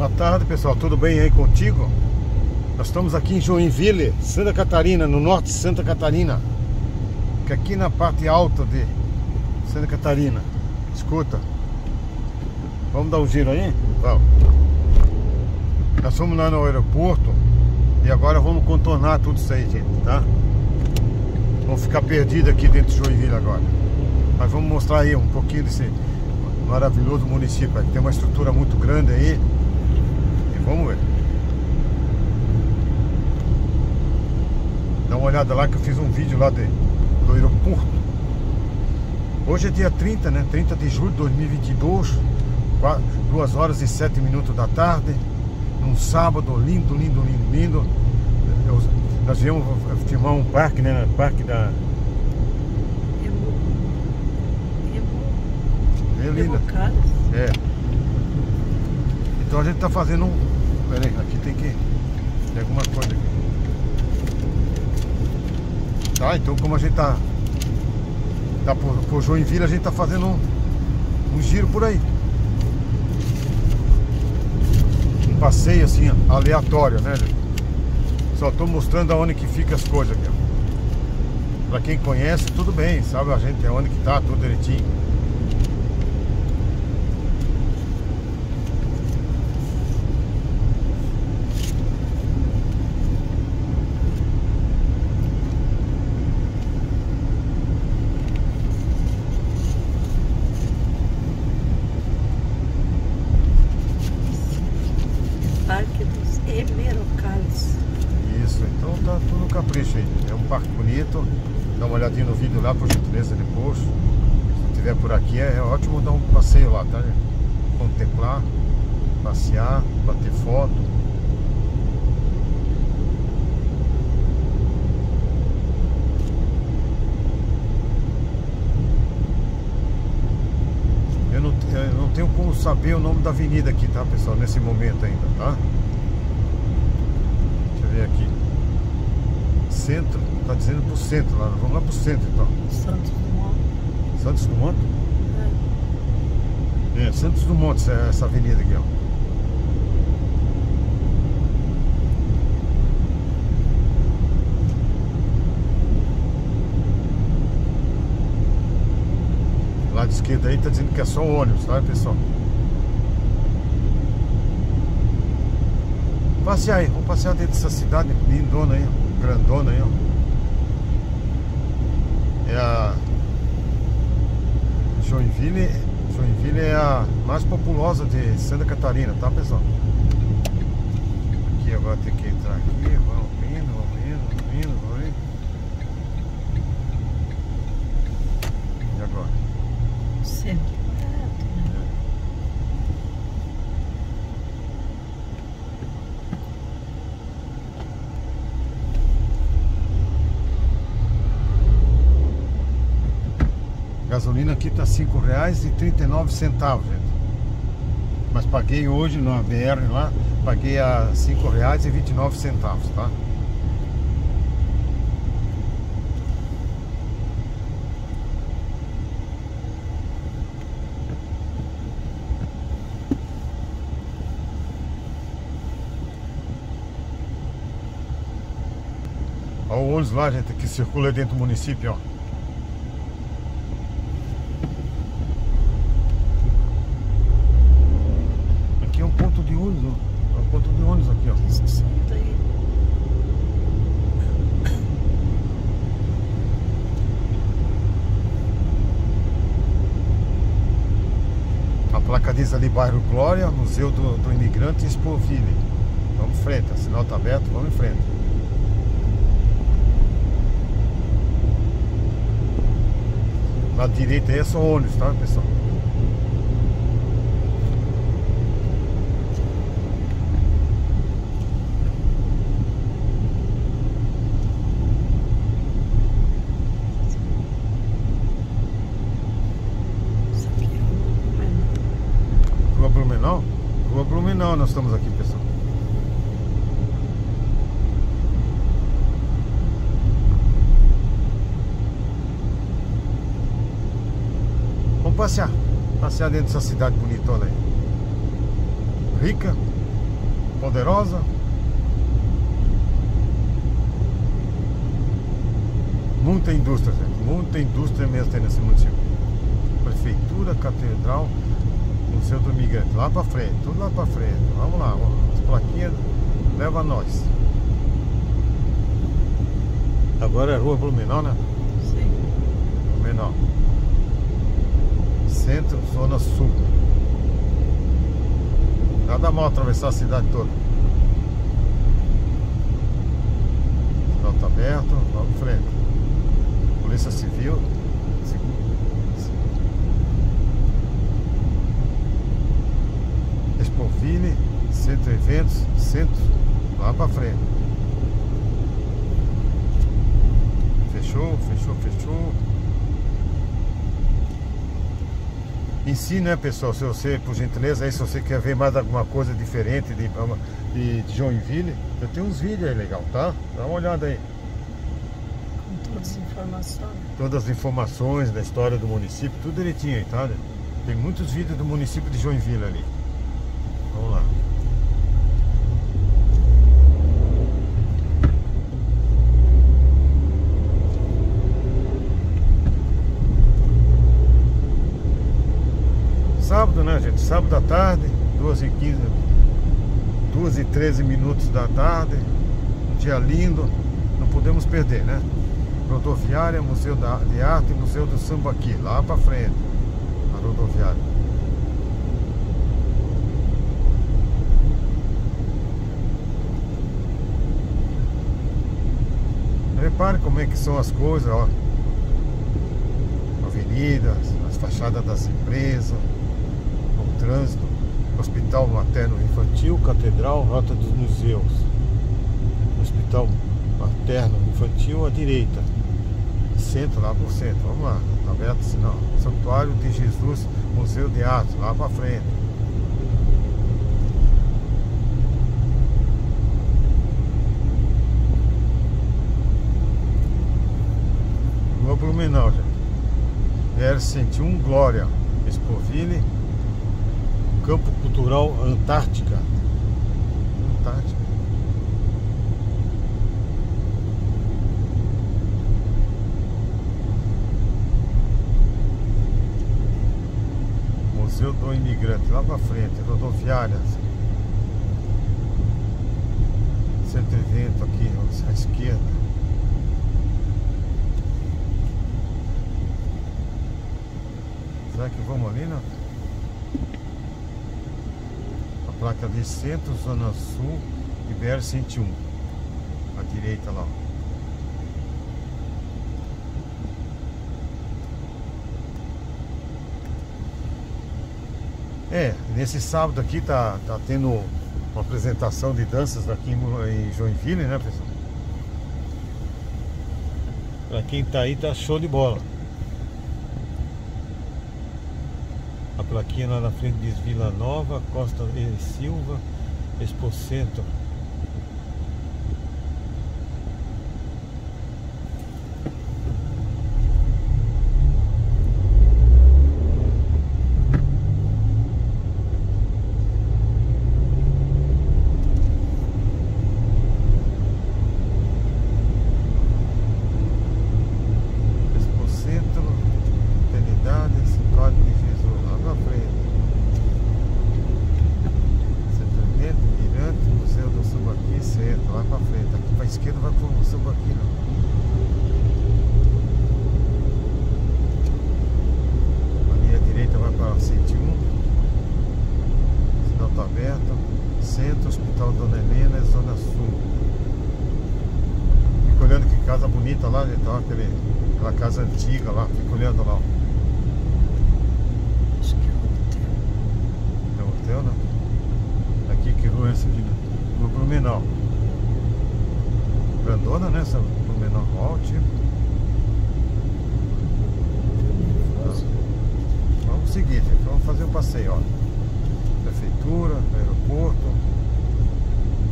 Boa tarde pessoal, tudo bem aí contigo? Nós estamos aqui em Joinville, Santa Catarina, no norte de Santa Catarina Que aqui na parte alta de Santa Catarina Escuta Vamos dar um giro aí? Vamos Nós fomos lá no aeroporto E agora vamos contornar tudo isso aí, gente, tá? Vamos ficar perdido aqui dentro de Joinville agora Mas vamos mostrar aí um pouquinho desse maravilhoso município Tem uma estrutura muito grande aí Vamos ver. Dá uma olhada lá que eu fiz um vídeo lá de, do aeroporto. Hoje é dia 30, né? 30 de julho de 2022. 2 horas e 7 minutos da tarde. Num sábado lindo, lindo, lindo, lindo. Eu, nós viemos filmar um parque, né? Parque da. É linda. É. Então a gente tá fazendo um, Pera aí, aqui tem que. Tem alguma coisa aqui. Tá, então como a gente tá. Tá por, por Joinville, a gente tá fazendo um, um giro por aí. Um passeio assim, aleatório, né? Só tô mostrando aonde que fica as coisas aqui. Pra quem conhece, tudo bem, sabe a gente é onde que tá, tudo direitinho. capricho aí. É um parque bonito. Dá uma olhadinha no vídeo lá, por gentileza, depois. Se tiver por aqui, é, é ótimo dar um passeio lá, tá? Contemplar, passear, bater foto. Eu não, eu não tenho como saber o nome da avenida aqui, tá, pessoal? Nesse momento ainda, tá? Deixa eu ver aqui centro, tá dizendo pro centro lá, vamos lá pro centro então. Santos Dumont. Santos Dumont? É. É, Santos Dumont, essa avenida aqui, ó. Lá de esquerda aí tá dizendo que é só ônibus, tá pessoal? Passear aí, vamos passear dentro dessa cidade lindona aí, ó grandona aí, ó. É a Joinville, Joinville é a mais populosa de Santa Catarina, tá pessoal? Aqui agora tem que entrar aqui, vamos indo, vamos indo, vamos indo, vamos indo. E agora? Centro. Gasolina aqui tá nove centavos, gente. Mas paguei hoje na BR lá, paguei a nove centavos, tá? Olha o ônibus lá, gente, que circula dentro do município, ó. placa diz ali bairro Glória, Museu do, do Imigrante Expoville. Vamos em frente, o sinal está aberto, vamos em frente. Na direita aí é só ônibus, tá pessoal? Blumenau nós estamos aqui, pessoal. Vamos passear. Passear dentro dessa cidade bonitona aí. Rica, poderosa. Muita indústria, gente. Muita indústria mesmo tem nesse município. Prefeitura, catedral, Museu do Imigrante. Lá pra frente, tudo lá pra frente. Vamos lá, as plaquinhas leva nós. Agora é Rua Blumenau, né? Sim. Blumenau. Centro, Zona Sul. Nada mal atravessar a cidade toda. Sinal tá aberto, vamos em frente. Polícia Civil. Expoville, Centro Eventos, Centro, lá pra frente. Fechou, fechou, fechou. Em si, né, pessoal, se você, por gentileza, aí, se você quer ver mais alguma coisa diferente de, de, de Joinville, eu tenho uns vídeos aí legal, tá? Dá uma olhada aí. Com todas as informações. Todas as informações da história do município, tudo direitinho aí, tá? Tem muitos vídeos do município de Joinville ali. Vamos lá. Sábado, né, gente? Sábado à tarde, 2 e 15 2 e 13 minutos da tarde. Um dia lindo, não podemos perder, né? Rodoviária, Museu de Arte, Museu do Sambaqui, lá pra frente. A rodoviária. Repare como é que são as coisas, ó. Avenidas, as fachadas das empresas, o trânsito, Hospital Materno Infantil, Catedral, Rota dos Museus. Hospital Materno Infantil à direita. Centro, lá pro centro. Vamos lá. Tá aberto sinal. Santuário de Jesus, Museu de Arte, lá pra frente. Rua Blumenau, gente. BR-101 Glória, Expoville, Campo Cultural Antártica. Antártica. Museu do Imigrante, lá pra frente, rodoviárias. Centro evento aqui, à esquerda. Será que vamos ali, não? A placa de Centro, Zona Sul e BR-101. À direita lá. É, nesse sábado aqui tá, tá tendo uma apresentação de danças aqui em Joinville, né, pessoal? Pra quem tá aí, tá show de bola. Plaquinha lá na frente diz Vila Nova, Costa e Silva, Expo Centro. Expo Centro, Eternidade, Santuário de Jesus, lá na frente. Centro Evento, Mirante, Museu do Sambaqui, Centro, lá pra frente. Aqui pra esquerda vai pro Sambaqui, não. Ali à direita vai para 101. Sinal tá aberto. Centro, Hospital Dona Helena, Zona Sul. Fica olhando que casa gente, ó, aquele, aquela casa antiga lá, fica olhando lá. Acho que é o hotel. É um hotel, né? Aqui, que rua é essa aqui? né? Rua Blumenau. Grandona, né? Essa Blumenau Hall, tipo. Vamos seguir, gente. Vamos fazer um passeio, ó. Prefeitura, aeroporto,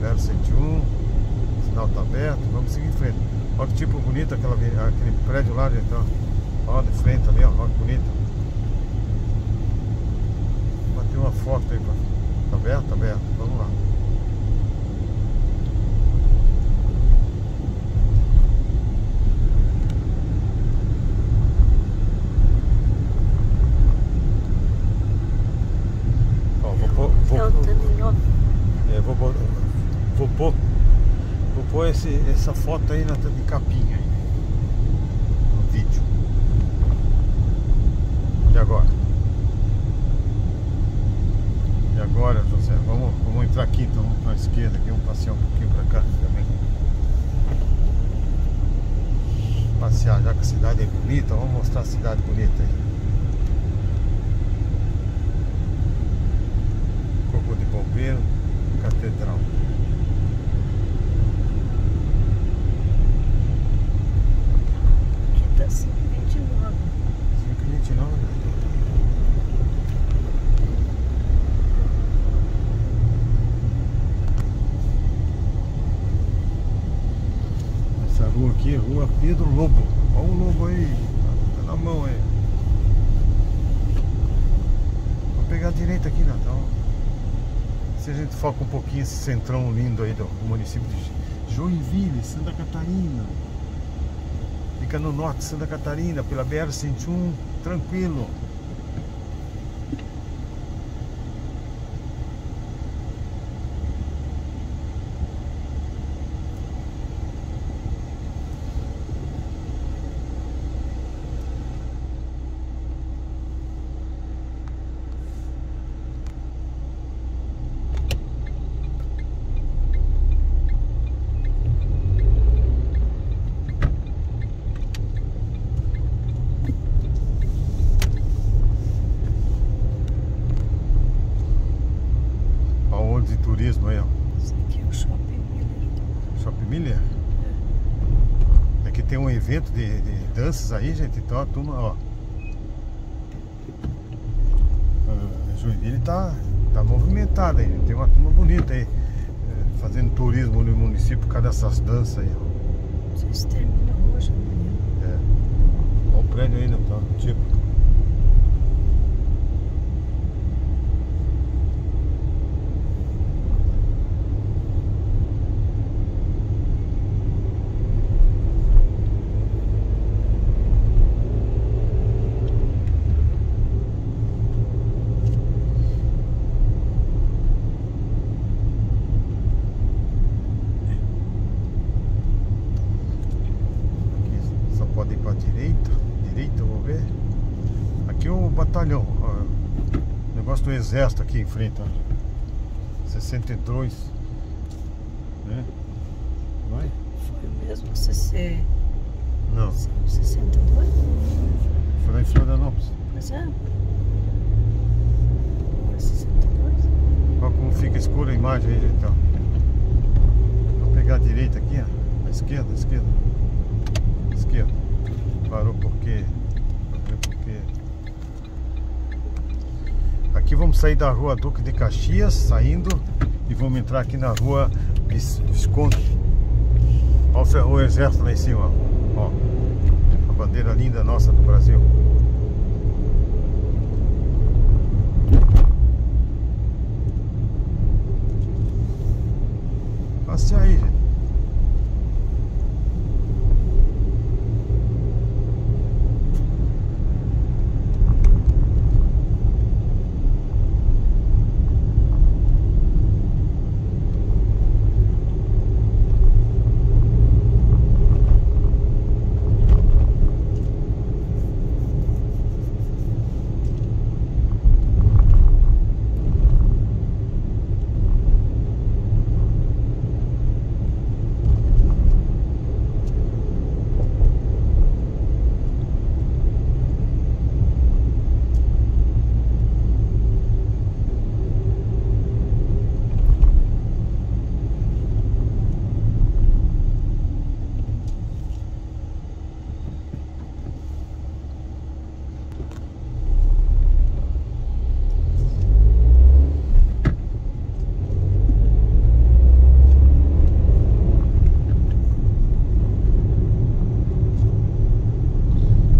0101, sinal tá aberto, vamos seguir em frente. Olha que tipo bonito aquela, aquele prédio lá, gente, ó. De frente ali, ó, olha que bonito. Vou uma foto aí. Tá aberto? Tá aberto, vamos lá. vou, É o terminal. é, vou, bo- vou pôr, vou pôr esse, essa foto aí na, de capinha aí, no vídeo. E agora? E agora, José? Vamos, vamos entrar aqui, então vamos para a esquerda aqui, vamos passear um pouquinho para cá também. Passear, já que a cidade é bonita, vamos mostrar a cidade bonita aí. Corpo de Bombeiro, Catedral. Aqui tá 529. 529. Essa rua aqui é rua Pedro Lobo. Olha o lobo aí. Tá na mão aí. Vamos pegar a direita aqui, Natal. Se a gente foca um pouquinho esse centrão lindo aí do município de Joinville, Santa Catarina. Fica no norte de Santa Catarina, pela BR-101, tranquilo. Aonde de turismo aí, ó. Esse aqui é o shopping Miller. Shopping Miller? É que tem um evento de, de danças aí, gente. Então a turma, ó. Ah, Joinville tá, tá movimentada aí. Tem uma turma bonita aí. eh, Fazendo turismo no município por causa dessas danças aí, ó. Não sei se termina hoje amanhã. É. Olha o prédio ainda, tá? Tipo. Aqui só pode ir para direita. Direita, eu vou ver. Aqui é o batalhão. ó. negócio do exército aqui em frente. Ó. 62. Né? Vai? Foi o mesmo CC Não. 62? Foi lá em Florianópolis. Pois é. Foi 62? Olha como fica escura a imagem aí, gente. ó. Vou pegar a direita aqui, ó. A esquerda, a esquerda. Esquerda. Parou porque. Vamos ver por quê. Aqui vamos sair da rua Duque de Caxias, saindo, e vamos entrar aqui na rua Vis- Visconde. Olha o exército lá em cima, ó. A bandeira linda nossa do Brasil. Passe aí, gente.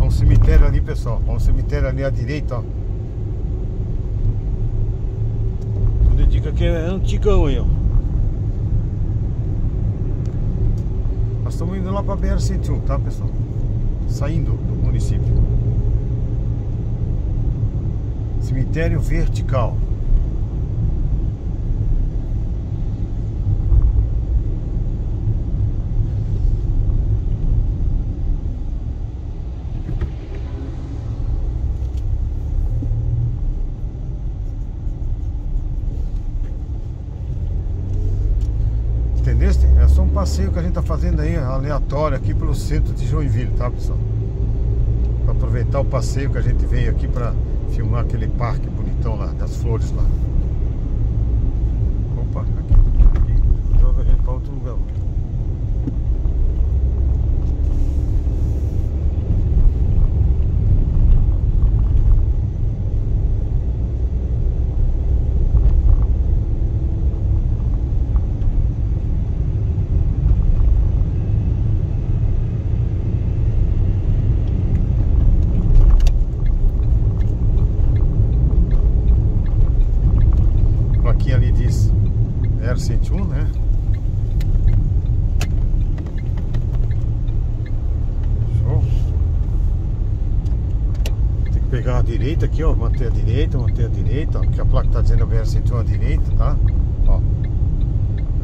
Há um cemitério ali, pessoal. Há um cemitério ali à direita, ó. Tudo indica que é antigão aí, ó. Nós estamos indo lá pra BR-101, tá, pessoal? Saindo do município. Cemitério vertical. só um passeio que a gente tá fazendo aí, aleatório, aqui pelo centro de Joinville, tá pessoal? Pra aproveitar o passeio que a gente veio aqui pra filmar aquele parque bonitão lá, das flores lá. Opa, aqui, aqui joga a gente pra outro lugar. plaquinha diz 071, né? Show. Tem que pegar a direita aqui, ó. Manter a direita, manter a direita, ó. Porque a placa tá dizendo BR-101 à direita, tá? Ó.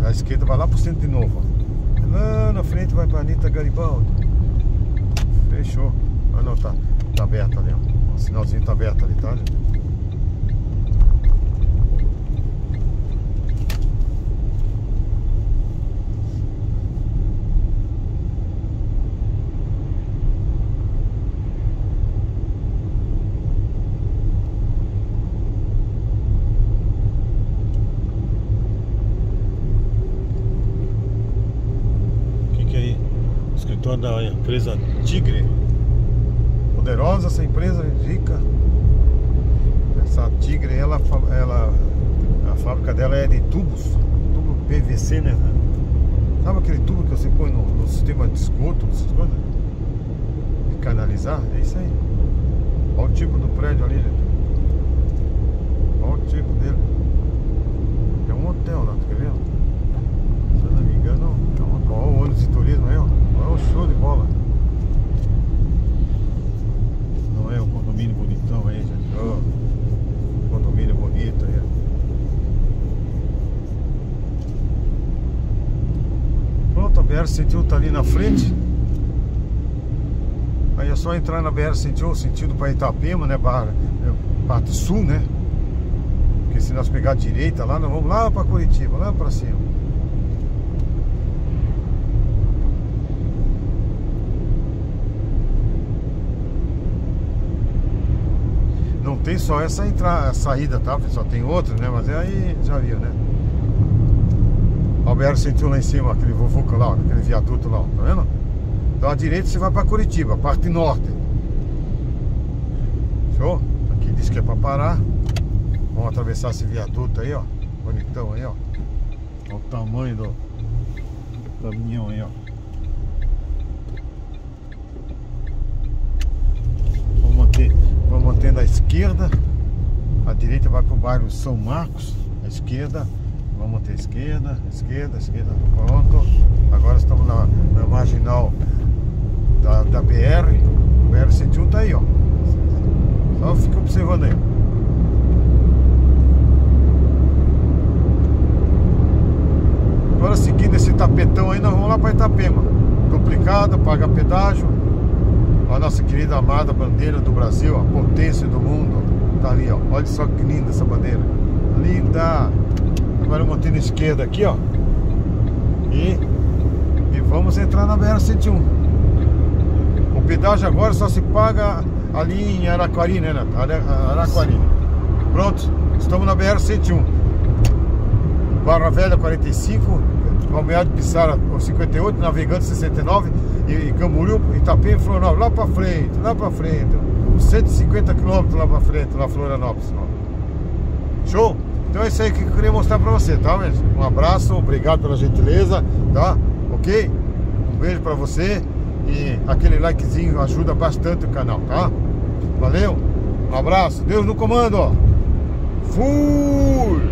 A esquerda vai lá pro centro de novo, ó. Lá na frente vai pra Anitta Garibaldi. Fechou. Ah não, tá, tá aberto ali, ó. O sinalzinho tá aberto ali, tá? gente? que, que é aí? Da empresa Tigre. Poderosa essa empresa, rica. Essa Tigre, ela, ela, a fábrica dela é de tubos, tubo PVC, né? Sabe aquele tubo que você põe no, no sistema de esgoto, essas coisas? De canalizar? É isso aí. Olha o tipo do prédio ali, gente. Olha o tipo dele. É um hotel lá, tu quer ver? Se eu não me engano, é um- olha o ônibus de turismo aí, ó. Olha o show de bola. Não é um condomínio bonitão aí, gente. Ó, condomínio bonito aí. ó. Pronto, a BR-101 tá ali na frente. Aí é só entrar na BR-101, sentido para Itapema, né? Barra, é, parte sul, né? Porque se nós pegar a direita lá, nós vamos lá para Curitiba, lá para cima. Não tem só essa entrada, saída, tá? Só tem outras, né? Mas é aí já viu, né? Ó, O BR-101 lá em cima, aquele vovuca lá, aquele viaduto lá, tá vendo? Então à direita você vai para Curitiba, parte norte. Show? Aqui diz que é para parar. Vamos atravessar esse viaduto aí, ó. Bonitão aí, ó. Olha o tamanho do caminhão aí, ó. Vamos manter, vamos mantendo a esquerda. A direita vai para o bairro São Marcos. A esquerda. Vamos manter a esquerda, esquerda, esquerda. Pronto. Agora estamos na, na marginal da, da BR. O BR-101 tá aí, ó. Só fica observando aí. Agora seguindo esse tapetão aí, nós vamos lá para Itapema. Duplicado, paga pedágio. A nossa querida amada bandeira do Brasil, a potência do mundo. Tá ali, ó. Olha só que linda essa bandeira. Linda! Agora eu montei na esquerda aqui, ó. E, e vamos entrar na BR-101. O pedágio agora só se paga ali em Araquari, né? Ara- Araquari. Pronto, estamos na BR-101. Barra Velha 45, Balneário de Pissara 58, Navegante 69 e, Camboriú, Itapema e Florianópolis. Lá pra frente, lá pra frente. Uns 150 quilômetros lá pra frente, lá Florianópolis. ó. Show? Então é isso aí que eu queria mostrar pra você, tá, mesmo? Um abraço, obrigado pela gentileza, tá? Ok? Um beijo pra você e aquele likezinho ajuda bastante o canal, tá? Valeu? Um abraço, Deus no comando, ó. Fui!